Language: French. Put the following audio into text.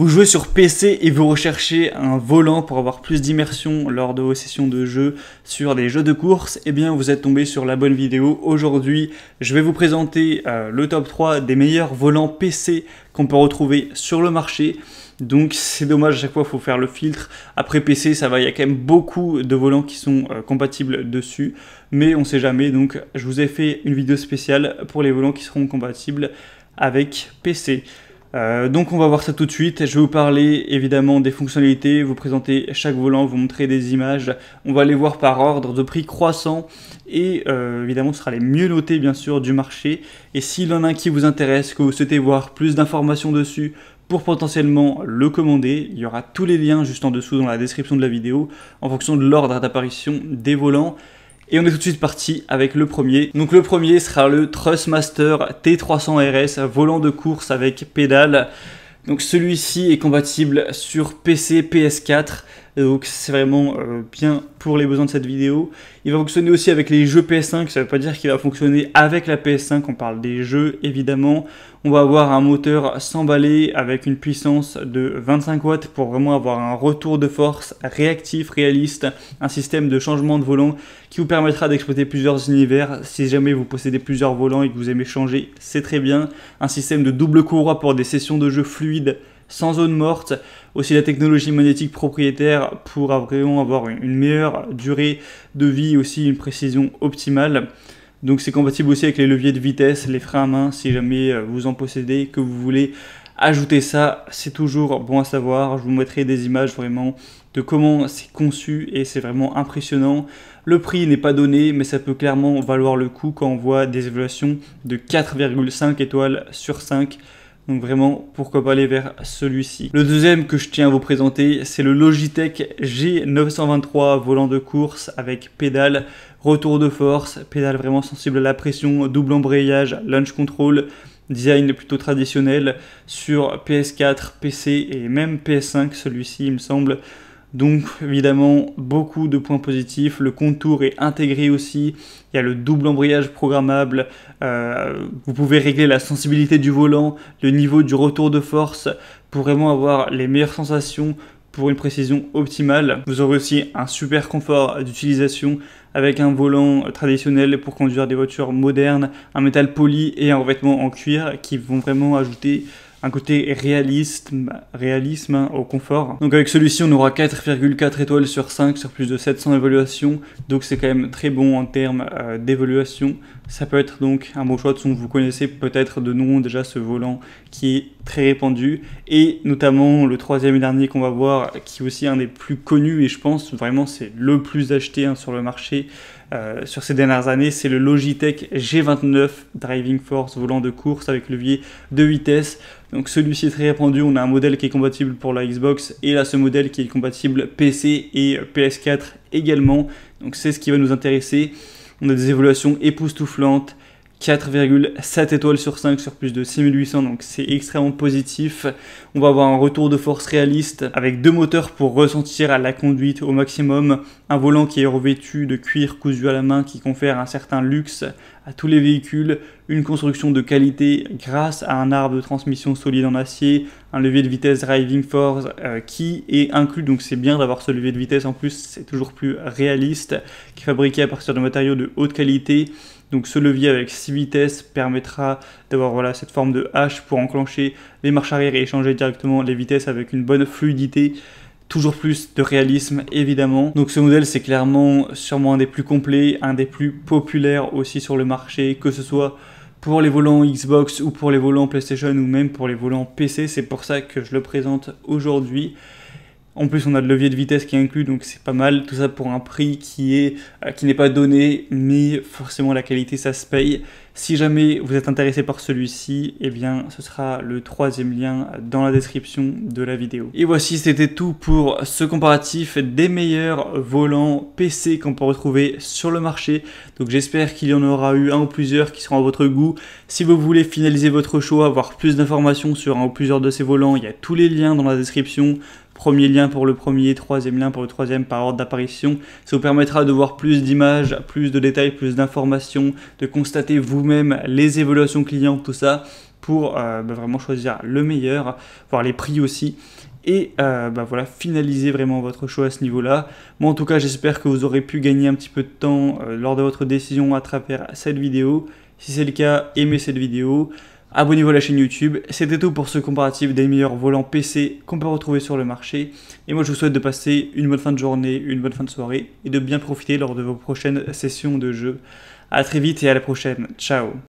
Vous jouez sur PC et vous recherchez un volant pour avoir plus d'immersion lors de vos sessions de jeu sur des jeux de course, eh bien vous êtes tombé sur la bonne vidéo. Aujourd'hui, je vais vous présenter euh, le top 3 des meilleurs volants PC qu'on peut retrouver sur le marché. Donc c'est dommage, à chaque fois il faut faire le filtre. Après PC, ça va, il y a quand même beaucoup de volants qui sont euh, compatibles dessus. Mais on sait jamais, donc je vous ai fait une vidéo spéciale pour les volants qui seront compatibles avec PC. Euh, donc on va voir ça tout de suite. Je vais vous parler évidemment des fonctionnalités, vous présenter chaque volant, vous montrer des images. On va les voir par ordre de prix croissant et euh, évidemment ce sera les mieux notés bien sûr du marché. Et s'il y en a un qui vous intéresse, que vous souhaitez voir plus d'informations dessus pour potentiellement le commander, il y aura tous les liens juste en dessous dans la description de la vidéo en fonction de l'ordre d'apparition des volants. Et on est tout de suite parti avec le premier. Donc le premier sera le Trustmaster T300 RS, volant de course avec pédale. Donc celui-ci est compatible sur PC, PS4. Donc c'est vraiment euh, bien pour les besoins de cette vidéo. Il va fonctionner aussi avec les jeux PS5, ça ne veut pas dire qu'il va fonctionner avec la PS5, on parle des jeux évidemment. On va avoir un moteur sans balai avec une puissance de 25 watts pour vraiment avoir un retour de force réactif, réaliste, un système de changement de volant qui vous permettra d'exploiter plusieurs univers. Si jamais vous possédez plusieurs volants et que vous aimez changer, c'est très bien. Un système de double courroie pour des sessions de jeu fluides sans zone morte. Aussi la technologie magnétique propriétaire pour vraiment avoir une meilleure durée de vie, aussi une précision optimale. Donc c'est compatible aussi avec les leviers de vitesse, les freins à main, si jamais euh, vous en possédez, que vous voulez ajouter ça, c'est toujours bon à savoir. Je vous mettrai des images vraiment de comment c'est conçu et c'est vraiment impressionnant. Le prix n'est pas donné, mais ça peut clairement valoir le coup quand on voit des évaluations de 4,5 étoiles sur 5 donc vraiment, pourquoi pas aller vers celui-ci. Le deuxième que je tiens à vous présenter, c'est le Logitech G923 volant de course avec pédale, retour de force, pédale vraiment sensible à la pression, double embrayage, launch control, design plutôt traditionnel sur PS4, PC et même PS5, celui-ci il me semble. Donc évidemment beaucoup de points positifs, le contour est intégré aussi, il y a le double embrayage programmable, euh, vous pouvez régler la sensibilité du volant, le niveau du retour de force pour vraiment avoir les meilleures sensations pour une précision optimale. Vous aurez aussi un super confort d'utilisation avec un volant traditionnel pour conduire des voitures modernes, un métal poli et un revêtement en cuir qui vont vraiment ajouter un côté réalisme hein, au confort. Donc avec celui-ci, on aura 4,4 étoiles sur 5 sur plus de 700 évaluations. Donc c'est quand même très bon en termes euh, d'évaluation. Ça peut être donc un bon choix. De son, vous connaissez peut-être de nom déjà ce volant qui est très répandu. Et notamment le troisième et dernier qu'on va voir, qui est aussi un des plus connus et je pense vraiment c'est le plus acheté hein, sur le marché. Euh, sur ces dernières années, c'est le Logitech G29 Driving Force volant de course avec levier de vitesse. Donc celui-ci est très répandu, on a un modèle qui est compatible pour la Xbox et là ce modèle qui est compatible PC et PS4 également. Donc c'est ce qui va nous intéresser. On a des évaluations époustouflantes, 4,7 étoiles sur 5 sur plus de 6800, donc c'est extrêmement positif. On va avoir un retour de force réaliste avec deux moteurs pour ressentir à la conduite au maximum, un volant qui est revêtu de cuir cousu à la main qui confère un certain luxe à tous les véhicules, une construction de qualité grâce à un arbre de transmission solide en acier, un levier de vitesse driving force euh, qui est inclus, donc c'est bien d'avoir ce levier de vitesse en plus, c'est toujours plus réaliste, qui est fabriqué à partir de matériaux de haute qualité donc ce levier avec 6 vitesses permettra d'avoir voilà, cette forme de H pour enclencher les marches arrière et échanger directement les vitesses avec une bonne fluidité. Toujours plus de réalisme évidemment. Donc ce modèle c'est clairement sûrement un des plus complets, un des plus populaires aussi sur le marché, que ce soit pour les volants Xbox ou pour les volants PlayStation ou même pour les volants PC. C'est pour ça que je le présente aujourd'hui. En plus, on a le levier de vitesse qui est inclus, donc c'est pas mal. Tout ça pour un prix qui est euh, qui n'est pas donné, mais forcément la qualité ça se paye. Si jamais vous êtes intéressé par celui-ci, eh bien ce sera le troisième lien dans la description de la vidéo. Et voici, c'était tout pour ce comparatif des meilleurs volants PC qu'on peut retrouver sur le marché. Donc j'espère qu'il y en aura eu un ou plusieurs qui seront à votre goût. Si vous voulez finaliser votre choix, avoir plus d'informations sur un ou plusieurs de ces volants, il y a tous les liens dans la description premier lien pour le premier, troisième lien pour le troisième par ordre d'apparition. Ça vous permettra de voir plus d'images, plus de détails, plus d'informations, de constater vous-même les évaluations clients, tout ça. pour bah, vraiment choisir le meilleur, voir les prix aussi et bah voilà, finaliser vraiment votre choix à ce niveau-là. Moi en tout cas j'espère que vous aurez pu gagner un petit peu de temps lors de votre décision à travers cette vidéo. Si c'est le cas, aimez cette vidéo. Abonnez-vous à la chaîne YouTube. C'était tout pour ce comparatif des meilleurs volants PC qu'on peut retrouver sur le marché. Et moi, je vous souhaite de passer une bonne fin de journée, une bonne fin de soirée et de bien profiter lors de vos prochaines sessions de jeu. A très vite et à la prochaine. Ciao